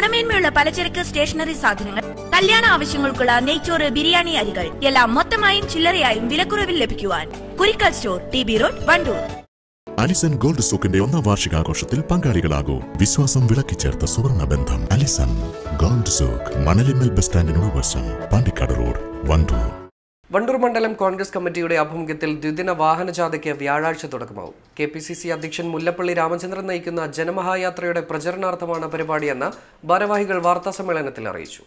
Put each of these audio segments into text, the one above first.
ഗുണമേന്മയുള്ള പലചരക്ക് സ്റ്റേഷനറി സാധനങ്ങൾ കല്യാണ ആവശ്യങ്ങൾക്കുള്ള നെയ്ച്ചോറ് ബിരിയാണി അരികൾ എല്ലാം മൊത്തമായും ചില്ലറയായും വിലക്കുറവിൽ ലഭിക്കുവാൻ Kurikkal store T B road Wandoor. Alison gold സൂക്കിന്റെ ഒന്നാം വാർഷികാഘോഷത്തിൽ പങ്കാളികളാകൂ. വിശ്വാസം വിളക്കിച്ചേർത്ത സുവർണ ബന്ധം. Alison gold souk Manalimal bus സ്റ്റാൻഡിനുള്ള വശം പാണ്ടിക്കാട് റോഡ് വണ്ടൂർ. വണ്ടൂർ മണ്ഡലം കോൺഗ്രസ് കമ്മിറ്റിയുടെ ആഭിമുഖ്യത്തിൽ ദ്വിദിന വാഹനജാഥയ്ക്ക് വ്യാഴാഴ്ച തുടക്കമാവും കെ പി സി സി അധ്യക്ഷൻ മുല്ലപ്പള്ളി രാമചന്ദ്രൻ നയിക്കുന്ന ജനമഹായാത്രയുടെ പ്രചരണാർത്ഥമാണ് പരിപാടിയെന്ന് ഭാരവാഹികൾ വാർത്താസമ്മേളനത്തിൽ അറിയിച്ചു.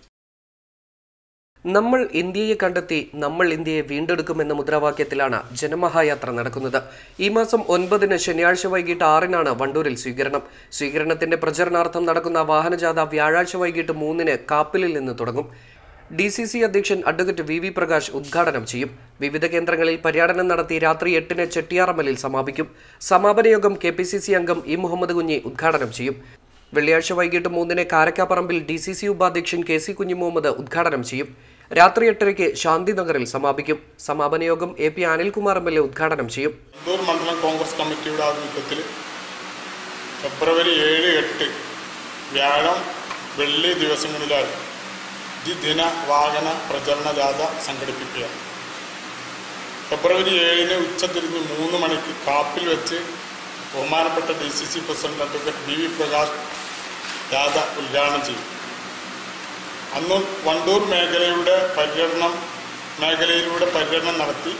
നമ്മൾ ഇന്ത്യയെ കണ്ടെത്തി നമ്മൾ ഇന്ത്യയെ വീണ്ടെടുക്കുമെന്ന മുദ്രാവാക്യത്തിലാണ് ജനമഹായാത്ര നടക്കുന്നത്. ഈ മാസം ഒൻപതിന് ശനിയാഴ്ച വൈകിട്ട് ആറിനാണ് വണ്ടൂരിൽ സ്വീകരണം. സ്വീകരണത്തിന്റെ പ്രചരണാർത്ഥം നടക്കുന്ന വാഹനജാഥ വ്യാഴാഴ്ച വൈകിട്ട് മൂന്നിന് കാപ്പിലിൽ നിന്ന് തുടങ്ങും. ഡി സി സി അധ്യക്ഷൻ അഡ്വക്കേറ്റ് വി വി പ്രകാശ് ഉദ്ഘാടനം ചെയ്യും. വിവിധ കേന്ദ്രങ്ങളിൽ പര്യടനം നടത്തി രാത്രി എട്ടിന് ചെട്ടിയാറമ്മലിൽ സമാപിക്കും. സമാപന യോഗം കെ പി സി സി അംഗം ഇ മുഹമ്മദ് കുഞ്ഞി ഉദ്ഘാടനം ചെയ്യും. വെള്ളിയാഴ്ച വൈകിട്ട് മൂന്നിന് കാരക്കാപ്പറമ്പിൽ ഡി സി സി ഉപാധ്യക്ഷൻ കെ സി കുഞ്ഞി മുഹമ്മദ് ഉദ്ഘാടനം ചെയ്യും. രാത്രി എട്ടരയ്ക്ക് ശാന്തിനഗറിൽ സമാപിക്കും. സമാപന യോഗം A P Anilkumar M L A ഉദ്ഘാടനം ചെയ്യും. മണ്ഡലം കോൺഗ്രസ് കമ്മിറ്റിയുടെ ആഭിമുഖ്യത്തിൽ ഫെബ്രുവരി ഏഴ് എട്ട് വ്യാഴം വെള്ളി ദിവസങ്ങളിലായി ദ്വിദിന വാഹന പ്രചരണ ജാഥ സംഘടിപ്പിക്കുക. ഫെബ്രുവരി ഏഴിന് ഉച്ചതിരിഞ്ഞ് മൂന്ന് മണിക്ക് കാപ്പിൽ വെച്ച് ബഹുമാനപ്പെട്ട D C C president advocate B V Prakash ജാഥ ഉദ്ഘാടനം ചെയ്യും അന്ന് വണ്ടൂർ മേഖലയുടെ പര്യടനം മേഖലയിലൂടെ പര്യടനം നടത്തി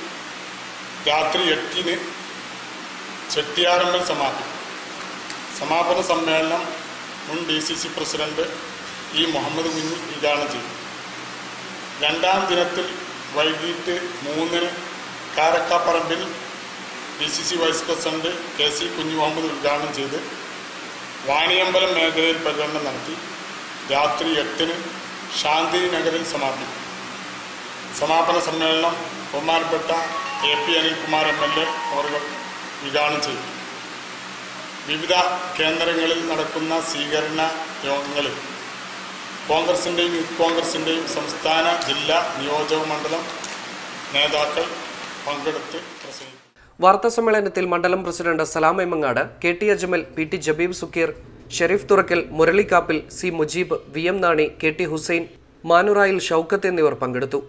രാത്രി എട്ടിന് ചെട്ടിയാറമ്മൽ സമാപിക്കും. സമാപന സമ്മേളനം മുൻ D C C president E Muhammad Kunju ഇതാണ് ചെയ്തു രണ്ടാം ദിനത്തിൽ വൈകിട്ട് മൂന്നിന് കാരക്കാപ്പറമ്പിൽ D C C vice president K C Kunhu Muhammad ഉദ്ഘാടനം ചെയ്ത് വാണിയമ്പലം മേഖലയിൽ പര്യടനം നടത്തി രാത്രി എട്ടിന് ശാന്തി നഗറിൽ സമാപിക്കും. സമാപന സമ്മേളനം ബഹുമാനപ്പെട്ട A P Anilkumar M L A അവർ ഉദ്ഘാടനം ചെയ്തു. വിവിധ കേന്ദ്രങ്ങളിൽ നടക്കുന്ന സ്വീകരണ യോഗങ്ങളിൽ കോൺഗ്രസിന്റെയും യൂത്ത് കോൺഗ്രസിന്റെയും സംസ്ഥാന ജില്ലാ നിയോജക മണ്ഡലം നേതാക്കൾ പങ്കെടുത്ത് വാർത്താ സമ്മേളനത്തിൽ മണ്ഡലം president Salam Emmangad K T Ajmal P T Jabeeb Sukkeer Shareef Thurakkal Muralikkappil C Mujeeb V M Nani K T Hussain Manurayil Shoukath എന്നിവർ പങ്കെടുത്തു.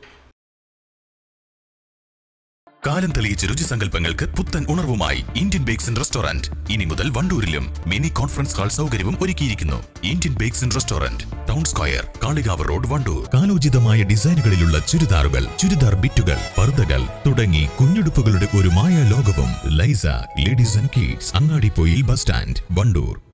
കാലം തെളിയിച്ച രുചി രുചിസങ്കല്പങ്ങൾക്ക് പുത്തൻ ഉണർവുമായി ഇന്ത്യൻ ബേക്സ് റെസ്റ്റോറന്റ്. ഇനി മുതൽ വണ്ടൂരിലും മിനി കോൺഫറൻസ് ഹാൾ സൗകര്യവും ഒരുക്കിയിരിക്കുന്നു. Indian bakes restaurant town square Kalikavu road Wandoor. കാലോചിതമായ ഡിസൈനുകളിലുള്ള ചുരിദാറുകൾ ചുരിദാർ ബിറ്റുകൾ പർദ്ദകൾ തുടങ്ങി കുഞ്ഞുടുപ്പുകളുടെ ഒരു മായ ലോകവും ലൈസ ladies and kids Angadippoyil bus stand Wandoor.